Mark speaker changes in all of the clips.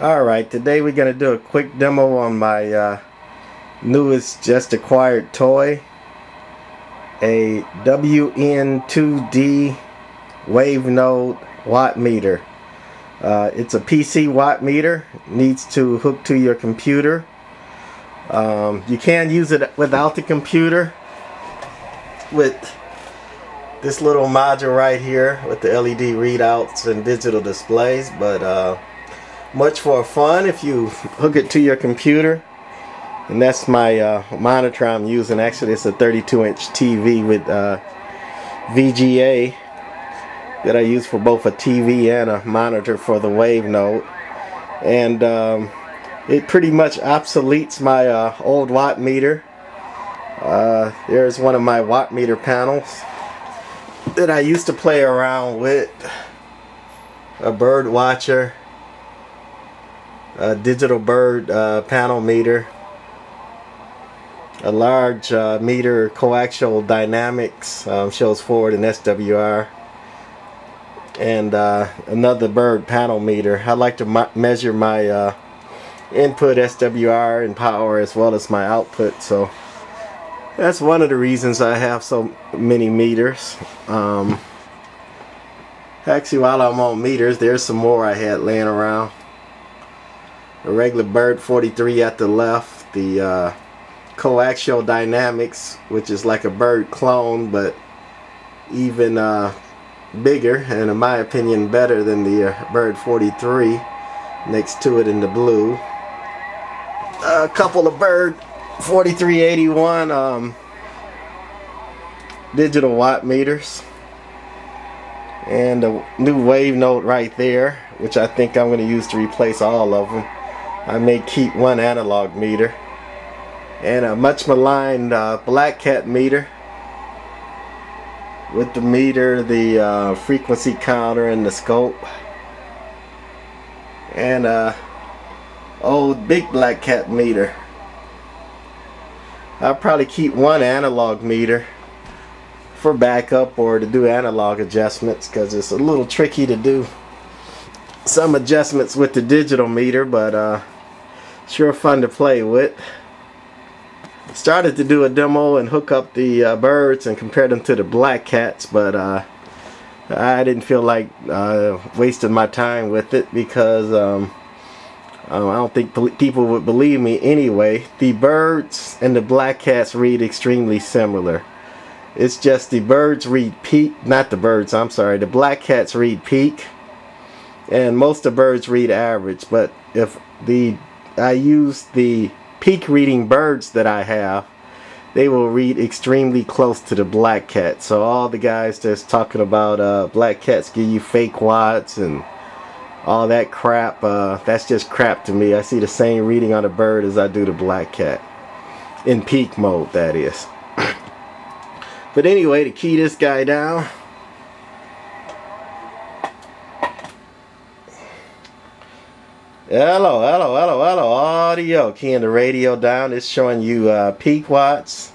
Speaker 1: Alright, today we're going to do a quick demo on my uh, newest just acquired toy. A WN2D Wavenode watt meter. Uh, it's a PC watt meter, needs to hook to your computer. Um, you can use it without the computer with this little module right here with the LED readouts and digital displays, but uh, much for fun if you hook it to your computer. And that's my uh, monitor I'm using. Actually it's a 32 inch TV with uh, VGA that I use for both a TV and a monitor for the Wavenode. And um, it pretty much obsoletes my uh, old watt meter. Uh, there's one of my watt meter panels that I used to play around with. A bird watcher a digital bird uh, panel meter, a large uh, meter coaxial dynamics um, shows forward in SWR, and uh, another bird panel meter. I like to measure my uh, input SWR and power as well as my output, so that's one of the reasons I have so many meters. Um, actually, while I'm on meters, there's some more I had laying around a regular bird 43 at the left the uh, coaxial dynamics which is like a bird clone but even uh, bigger and in my opinion better than the uh, bird 43 next to it in the blue. A couple of bird 4381 um, digital watt meters. And a new Wavenode right there which I think I'm going to use to replace all of them I may keep one analog meter and a much maligned uh, black cat meter. With the meter, the uh, frequency counter and the scope. And a old big black cat meter. I'll probably keep one analog meter for backup or to do analog adjustments because it's a little tricky to do some adjustments with the digital meter but uh, sure fun to play with. Started to do a demo and hook up the uh, birds and compare them to the black cats, but uh, I didn't feel like uh, wasting my time with it because um, um I don't think people would believe me anyway. The birds and the black cats read extremely similar. It's just the birds read peak, not the birds, I'm sorry, the black cats read peak and most of the birds read average, but if the I use the peak reading birds that I have. They will read extremely close to the black cat. So all the guys that's talking about uh, black cats give you fake watts and all that crap uh, that's just crap to me. I see the same reading on a bird as I do the black cat. In peak mode that is. But anyway to key this guy down Hello, hello, hello, hello. Audio. Keying the radio down. It's showing you uh, peak watts,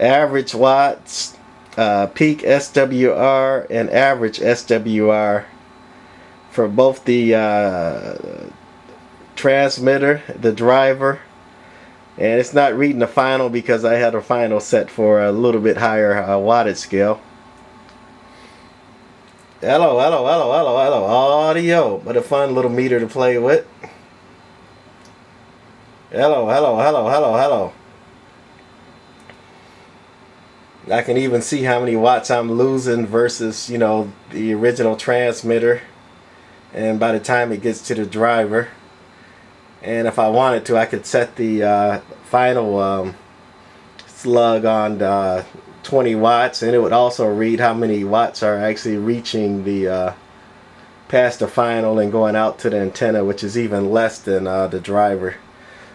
Speaker 1: average watts, uh, peak SWR, and average SWR for both the uh, transmitter, the driver, and it's not reading the final because I had a final set for a little bit higher uh, wattage scale. Hello, hello, hello, hello, hello. Audio. What a fun little meter to play with. Hello, hello, hello, hello, hello. I can even see how many watts I'm losing versus, you know, the original transmitter. And by the time it gets to the driver. And if I wanted to, I could set the uh, final um, slug on uh, 20 watts and it would also read how many watts are actually reaching the uh, past the final and going out to the antenna which is even less than uh, the driver.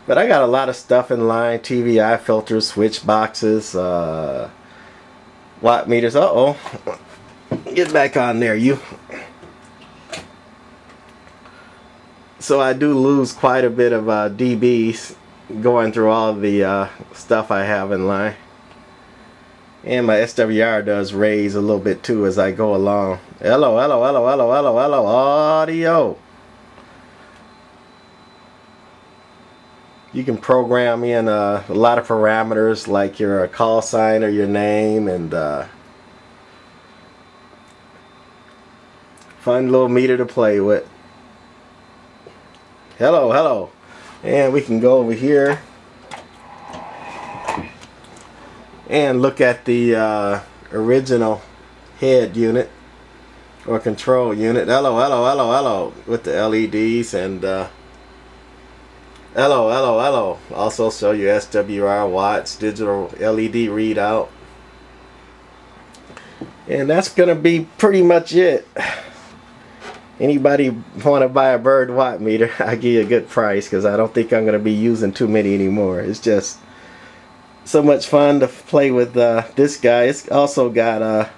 Speaker 1: But I got a lot of stuff in line TVI filters switch boxes uh, watt meters. Uh oh get back on there you. So I do lose quite a bit of uh, dBs going through all the uh, stuff I have in line and my SWR does raise a little bit too as I go along. Hello, hello, hello, hello, hello, hello, audio. you can program in uh, a lot of parameters like your call sign or your name and uh, fun little meter to play with hello hello and we can go over here and look at the uh, original head unit or control unit. Hello hello hello hello with the LEDs and uh, hello hello hello. Also show you SWR watts digital LED readout. And that's gonna be pretty much it. Anybody want to buy a bird watt meter I give you a good price because I don't think I'm gonna be using too many anymore. It's just so much fun to play with uh, this guy. It's also got uh,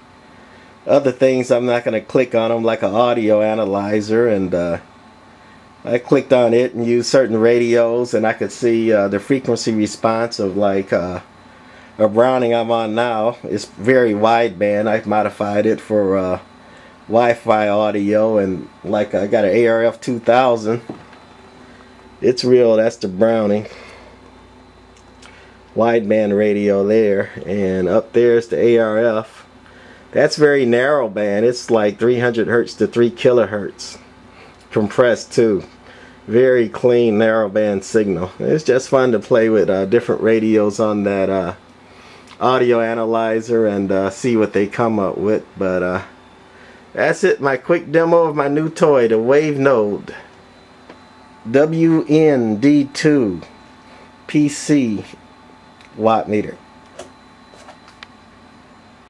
Speaker 1: other things I'm not going to click on them like an audio analyzer and uh, I clicked on it and used certain radios and I could see uh, the frequency response of like uh, a Browning I'm on now. It's very wideband. I've modified it for uh, hi-fi audio and like I got an ARF 2000 it's real. That's the Browning wideband radio there and up there's the ARF that's very narrow band. It's like 300 hertz to 3 kilohertz. Compressed too. Very clean narrow band signal. It's just fun to play with uh, different radios on that uh, audio analyzer and uh, see what they come up with. But uh, that's it. My quick demo of my new toy, the Wavenode. WND2 PC watt meter.